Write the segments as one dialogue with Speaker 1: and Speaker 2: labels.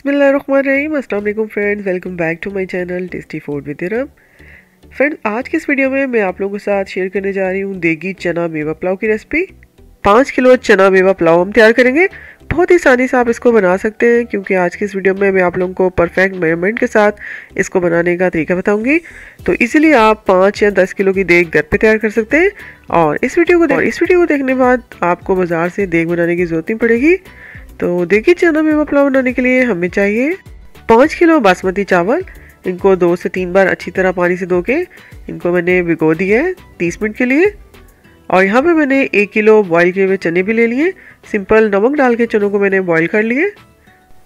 Speaker 1: अस्सलाम वालेकुम friends, welcome back to my channel tasty food with rum friends, आज के इस वीडियो में मैं आप लोगों के साथ शेयर करने जा रही हूँ देगी चना मेवा पुलाव की रेसिपी। पाँच किलो चना मेवा पुलाव हम तैयार करेंगे। बहुत ही आसानी से आप इसको बना सकते हैं, क्योंकि आज की इस वीडियो में मैं आप लोगों को परफेक्ट मेज़रमेंट के साथ इसको बनाने का तरीका बताऊँगी। तो इसीलिए आप पाँच या दस किलो की देग घर पे तैयार कर सकते हैं। और इस वीडियो को और इस वीडियो को देखने बाद आपको बाज़ार से देग बनाने की ज़रूरत नहीं पड़ेगी। तो देखिए, चना मेवा पुलाव बनाने के लिए हमें चाहिए पाँच किलो बासमती चावल। इनको दो से तीन बार अच्छी तरह पानी से धो के इनको मैंने भिगो दिया है तीस मिनट के लिए। और यहाँ पे मैंने एक किलो बॉईल किए हुए चने भी ले लिए। सिंपल नमक डाल के चनों को मैंने बॉईल कर लिए।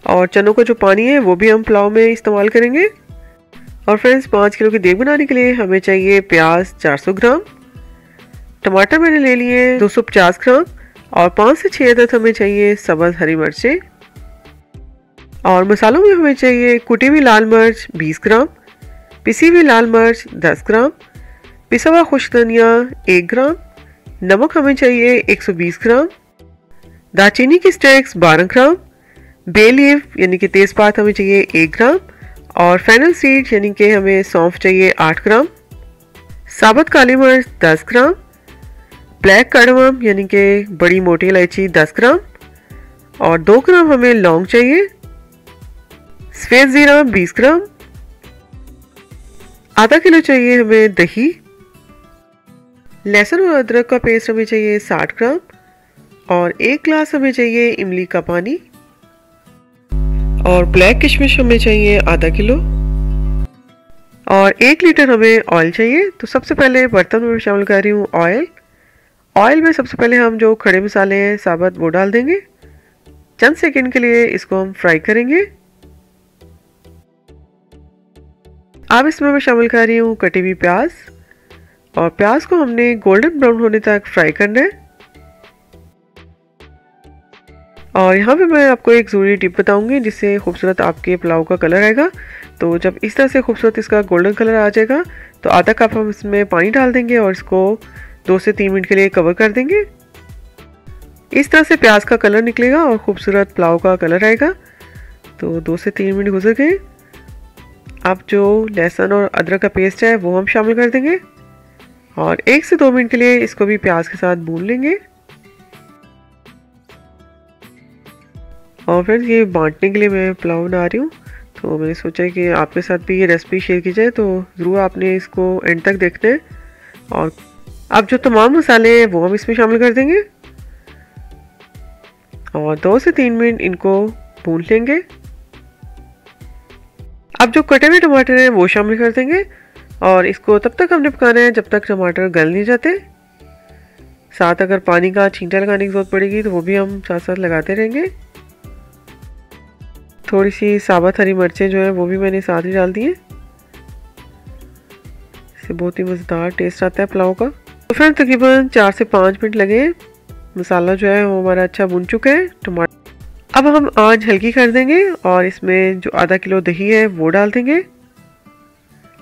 Speaker 1: और चनों का जो पानी है, वो भी हम पुलाव में इस्तेमाल करेंगे। और फ्रेंड्स पाँच किलो की देग बनाने के लिए हमें चाहिए प्याज 400 ग्राम। टमाटर मैंने ले लिए 250 ग्राम। और पाँच से छः अदद हमें चाहिए सब्ज़ हरी मिर्चें। और मसालों में हमें चाहिए कुटी हुई लाल मिर्च 20 ग्राम, पिसी हुई लाल मिर्च 10 ग्राम पिसा हुआ खुश धनिया एक ग्राम, नमक हमें चाहिए 120 ग्राम, दालचीनी की स्टेक्स 12 ग्राम बे लीफ यानी कि तेज़पात हमें चाहिए एक ग्राम, और फैनल सीड यानी कि हमें सौंफ चाहिए आठ ग्राम, साबुत काली मिर्च दस ग्राम ब्लैक कड़वम यानी कि बड़ी मोटी इलायची 10 ग्राम, और 2 ग्राम हमें लौंग चाहिए, सफ़ेद ज़ीरा 20 ग्राम, आधा किलो चाहिए हमें दही, लहसुन और अदरक का पेस्ट हमें चाहिए 60 ग्राम, और एक ग्लास हमें चाहिए इमली का पानी, और ब्लैक किशमिश हमें चाहिए आधा किलो, और एक लीटर हमें ऑयल चाहिए। तो सबसे पहले बर्तन में शामिल कर रही हूँ ऑयल ऑयल में सबसे पहले हम जो खड़े मसाले हैं, साबत, वो डाल देंगे। चंद सेकंड के लिए इसको हम फ्राई करेंगे। अब इसमें मैं शामिल कर रही हूँ कटी हुई प्याज। और प्याज को हमने गोल्डन ब्राउन होने तक फ्राई करना है। और यहाँ पे मैं आपको एक ज़रूरी टिप बताऊँगी, जिससे खूबसूरत आपके पुलाव का कलर आएगा। तो जब इस तरह से खूबसूरत इसका गोल्डन कलर आ जाएगा तो आधा कप हम इसमें पानी डाल देंगे और इसको दो से तीन मिनट के लिए कवर कर देंगे। इस तरह से प्याज का कलर निकलेगा और खूबसूरत पुलाव का कलर आएगा। तो दो से तीन मिनट गुजर गए। अब जो लहसुन और अदरक का पेस्ट है, वो हम शामिल कर देंगे। और एक से दो मिनट के लिए इसको भी प्याज के साथ भून लेंगे। और फिर ये बांटने के लिए मैं पुलाव बना रही हूँ। तो मैंने सोचा कि आपके साथ भी ये रेसिपी शेयर की जाए तो ज़रूर आपने इसको एंड तक देखना है। और अब जो तमाम मसाले हैं, वो हम इसमें शामिल कर देंगे। और दो से तीन मिनट इनको भून लेंगे। अब जो कटे हुए टमाटर हैं, वो शामिल कर देंगे। और इसको तब तक हमने पकाना है जब तक टमाटर गल नहीं जाते। साथ अगर पानी का छींटा लगाने की ज़रूरत पड़ेगी तो वो भी हम साथ साथ लगाते रहेंगे। थोड़ी सी साबुत हरी मिर्चें जो हैं, वो भी मैंने साथ ही डाल दी हैं। इससे बहुत ही मज़ेदार टेस्ट आता है पुलाव का। तो फिर तकरीबन चार से पाँच मिनट लगे। मसाला जो है वो हमारा अच्छा भुन चुका है। टमाटर अब हम आँच हल्की कर देंगे और इसमें जो आधा किलो दही है वो डाल देंगे।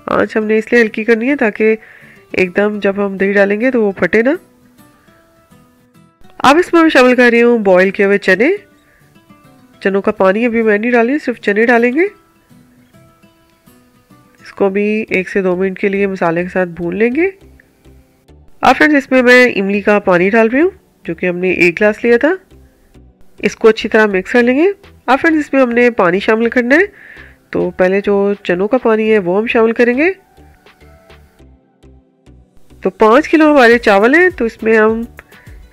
Speaker 1: आँच हमने इसलिए हल्की करनी है ताकि एकदम जब हम दही डालेंगे तो वो फटे ना। अब इसमें मैं शामिल कर रही हूँ बॉईल किए हुए चने। चनों का पानी अभी मैं नहीं डाली सिर्फ़ चने डालेंगे। इसको भी एक से दो मिनट के लिए मसाले के साथ भून लेंगे। अब फ्रेंड्स इसमें मैं इमली का पानी डाल रही हूँ, जो कि हमने एक गिलास लिया था। इसको अच्छी तरह मिक्स कर लेंगे। अब फ्रेंड्स इसमें हमने पानी शामिल करना है। तो पहले जो चनों का पानी है, वो हम शामिल करेंगे। तो पाँच किलो हमारे चावल हैं तो इसमें हम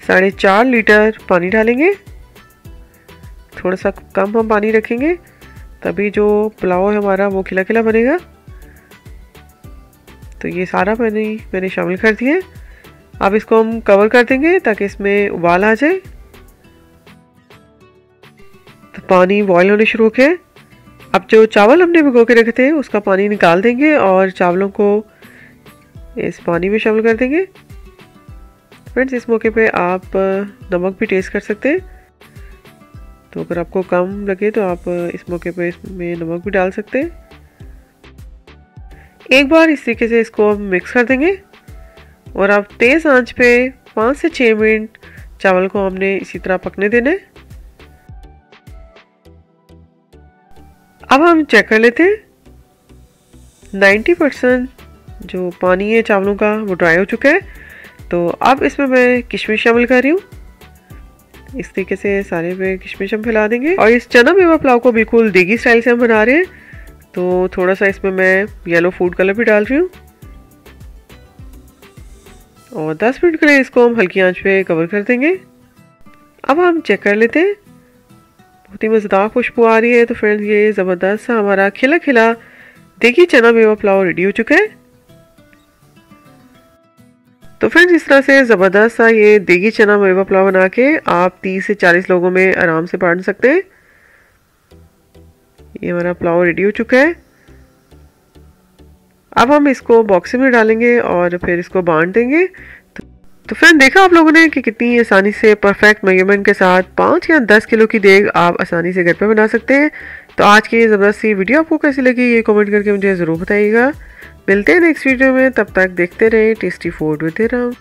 Speaker 1: साढ़े चार लीटर पानी डालेंगे। थोड़ा सा कम हम पानी रखेंगे, तभी जो पुलाव है हमारा, वो खिला खिला बनेगा। तो ये सारा मैंने मैंने शामिल कर दिया अब इसको हम कवर कर देंगे ताकि इसमें उबाल आ जाए। तो पानी बॉयल होने शुरू हो गया अब जो चावल हमने भिगो के रखे थे, उसका पानी निकाल देंगे और चावलों को इस पानी में शामिल कर देंगे। फ्रेंड्स, इस मौके पे आप नमक भी टेस्ट कर सकते हैं। तो अगर आपको कम लगे तो आप इस मौके पे इसमें नमक भी डाल सकते हैं। एक बार इस तरीके से इसको हम मिक्स कर देंगे। और अब तेज़ आँच पे पाँच से छः मिनट चावल को हमने इसी तरह पकने देना। है अब हम चेक कर लेते हैं। 90 परसेंट जो पानी है चावलों का, वो ड्राई हो चुका है। तो अब इसमें मैं किशमिश शामिल कर रही हूँ। इस तरीके से सारे पे किशमिश हम फैला देंगे। और इस चना मेवा पुलाव को बिल्कुल देगी स्टाइल से हम बना रहे हैं। तो थोड़ा सा इसमें मैं येलो फ़ूड कलर भी डाल रही हूँ। और 10 मिनट के लिए इसको हम हल्की आँच पे कवर कर देंगे। अब हम चेक कर लेते हैं। बहुत ही मज़ेदार खुशबू आ रही है। तो फ्रेंड्स ये ज़बरदस्त सा हमारा खिला खिला। देखिए, चना मेवा पुलाव रेडी हो चुका है। तो फ्रेंड्स इस तरह से ज़बरदस्त सा ये देगी चना मेवा पुलाव बना के। आप 30 से 40 लोगों में आराम से बांट सकते हैं। ये हमारा पुलाव रेडी हो चुका है। अब हम इसको बॉक्स में डालेंगे और फिर इसको बांट देंगे तो, तो फ्रेंड देखा आप लोगों ने कि कितनी आसानी से परफेक्ट मेज़रमेंट के साथ पाँच या दस किलो की देग आप आसानी से घर पर बना सकते हैं। तो आज की ये ज़बरदस्त सी वीडियो आपको कैसी लगी ये कमेंट करके मुझे ज़रूर बताइएगा। मिलते हैं नेक्स्ट वीडियो में तब तक देखते रहें टेस्टी फ़ूड विद राम